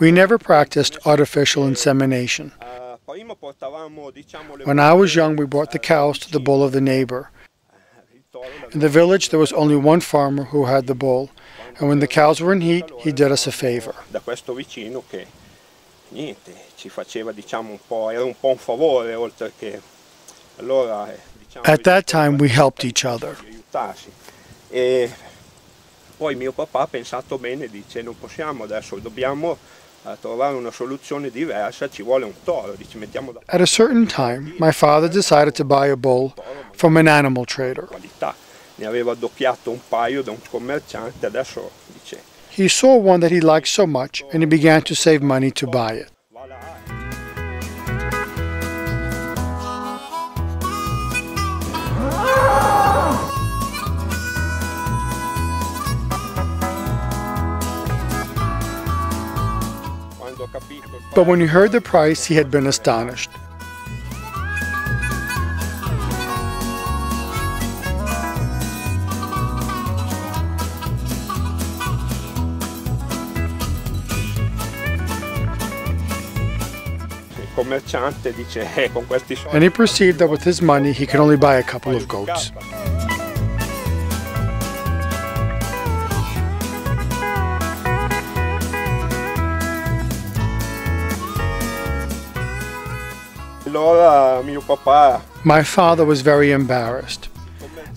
We never practiced artificial insemination. Eh, prima portavamo, diciamo, le When I was young, we brought the cows to the bull of the neighbor. la- In the village, there was only one farmer who had the bull, and when the cows were in heat, he did us a favor. da questo vicino che niente, ci faceva diciamo un po', era un po' un favore oltre che allora eh, diciamo, At that time, we helped each other. Poi mio papà ha pensato bene, dice non possiamo adesso, dobbiamo eh, trovare una soluzione diversa, ci vuole un toro, dice mettiamo da At a certain time, my father decided to buy a bull from an animal trader. qualità. Ne aveva doppiato un paio da un commerciante, adesso dice He saw one that he liked so much, and he began to save money to buy it. But when he heard the price, he had been astonished. il commerciante dice eh, con questi soldi And he perceived that with his money, he could only buy a couple of goats. Allora mio papà My father was very embarrassed,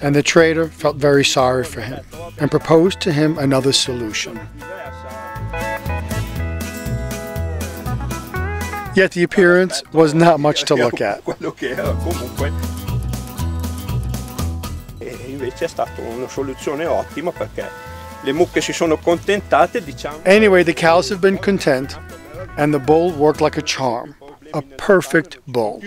and the trader felt very sorry for him and proposed to him another solution. Yet the appearance was not much to look at. quello che era comunque invece è stata una soluzione ottima perché le mucche si sono contentate diciamo Anyway, the cows have been content, and the bull worked like a charm. A perfect bull.